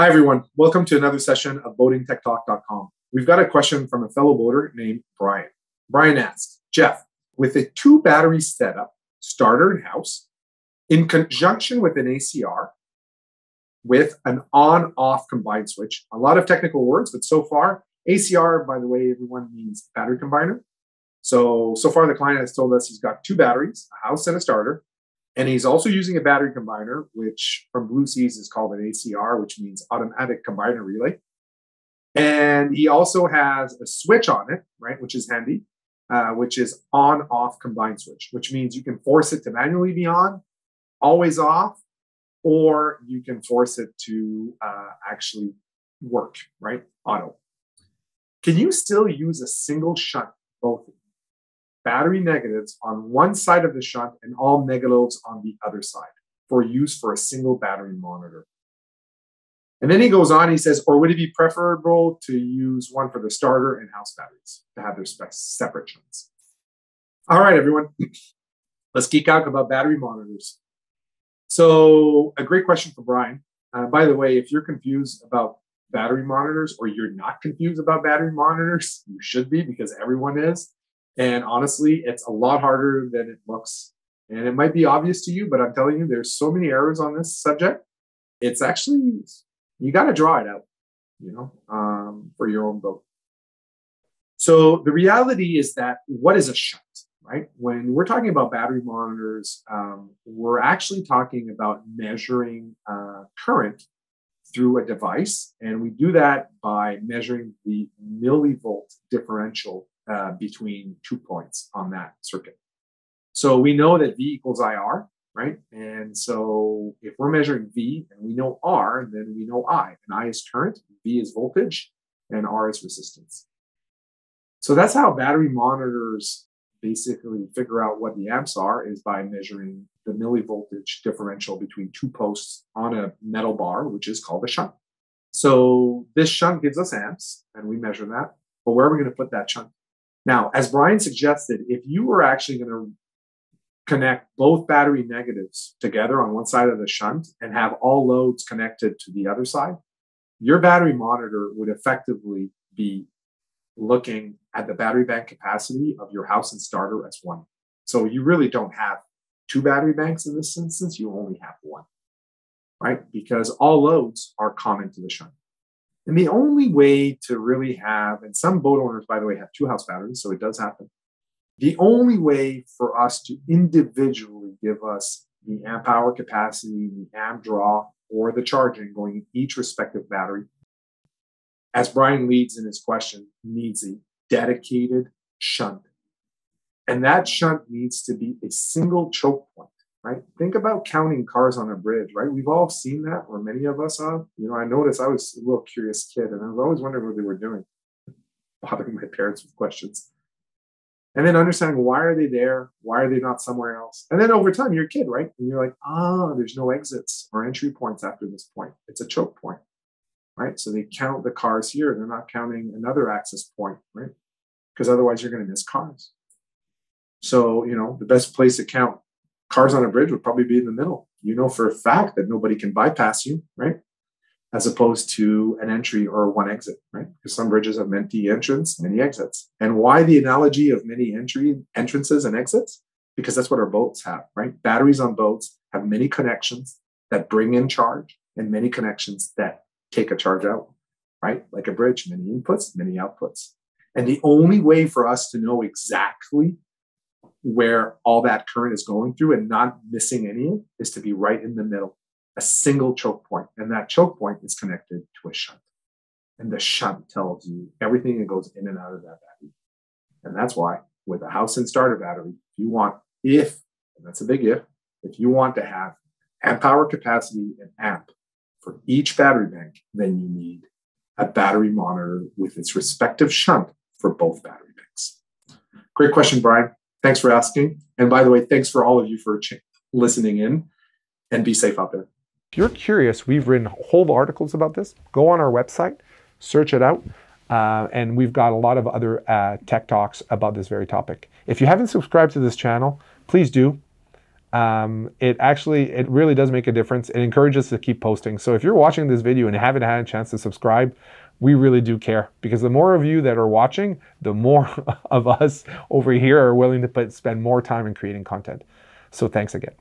Hi, everyone. Welcome to another session of boatingtechtalk.com. We've got a question from a fellow boater named Brian. Brian asks, Jeff, with a two battery setup, starter and house, in conjunction with an ACR, with an on off combined switch, a lot of technical words, but so far, ACR, by the way, everyone means battery combiner. So, so far, the client has told us he's got two batteries, a house and a starter, and he's also using a battery combiner, which from Blue Seas is called an ACR, which means automatic combiner relay. And he also has a switch on it, right, which is handy, uh, which is on off combined switch, which means you can force it to manually be on, always off, or you can force it to uh, actually work, right, auto. Can you still use a single shunt, both battery negatives on one side of the shunt and all negatives on the other side for use for a single battery monitor. And then he goes on, he says, or would it be preferable to use one for the starter and house batteries to have their separate shunts? All right, everyone, let's geek out about battery monitors. So, a great question for Brian. Uh, by the way, if you're confused about battery monitors or you're not confused about battery monitors, you should be because everyone is. And honestly, it's a lot harder than it looks. And it might be obvious to you, but I'm telling you, there's so many errors on this subject. It's actually, you got to draw it out, you know, um, for your own boat. So the reality is that what is a shunt, right? When we're talking about battery monitors, um, we're actually talking about measuring uh, current through a device. And we do that by measuring the millivolt differential uh, between two points on that circuit. So we know that V equals IR, right? And so if we're measuring V and we know R, then we know I. And I is current, V is voltage, and R is resistance. So that's how battery monitors basically figure out what the amps are is by measuring the millivoltage differential between two posts on a metal bar, which is called a shunt. So this shunt gives us amps, and we measure that. But where are we going to put that shunt? Now, as Brian suggested, if you were actually going to connect both battery negatives together on one side of the shunt and have all loads connected to the other side, your battery monitor would effectively be looking at the battery bank capacity of your house and starter as one. So you really don't have two battery banks in this instance, you only have one, right? Because all loads are common to the shunt. And the only way to really have, and some boat owners, by the way, have two house batteries, so it does happen. The only way for us to individually give us the amp hour capacity, the amp draw, or the charging going in each respective battery, as Brian leads in his question, needs a dedicated shunt. And that shunt needs to be a single choke point right? Think about counting cars on a bridge, right? We've all seen that, or many of us have. You know, I noticed I was a little curious kid, and I was always wondering what they were doing, bothering my parents with questions. And then understanding why are they there? Why are they not somewhere else? And then over time, you're a kid, right? And you're like, ah, oh, there's no exits or entry points after this point. It's a choke point, right? So they count the cars here. They're not counting another access point, right? Because otherwise, you're going to miss cars. So, you know, the best place to count cars on a bridge would probably be in the middle. You know for a fact that nobody can bypass you, right? As opposed to an entry or one exit, right? Because some bridges have many entrance, many exits. And why the analogy of many entry entrances and exits? Because that's what our boats have, right? Batteries on boats have many connections that bring in charge and many connections that take a charge out, right? Like a bridge, many inputs, many outputs. And the only way for us to know exactly where all that current is going through and not missing any is to be right in the middle, a single choke point. And that choke point is connected to a shunt. And the shunt tells you everything that goes in and out of that battery. And that's why with a house and starter battery, if you want, if, and that's a big if, if you want to have amp hour capacity and amp for each battery bank, then you need a battery monitor with its respective shunt for both battery banks. Great question, Brian. Thanks for asking. And by the way, thanks for all of you for listening in and be safe out there. If you're curious, we've written whole articles about this. Go on our website, search it out, uh, and we've got a lot of other uh, tech talks about this very topic. If you haven't subscribed to this channel, please do. Um, it actually it really does make a difference. It encourages us to keep posting. So if you're watching this video and haven't had a chance to subscribe, we really do care because the more of you that are watching, the more of us over here are willing to put, spend more time in creating content. So thanks again.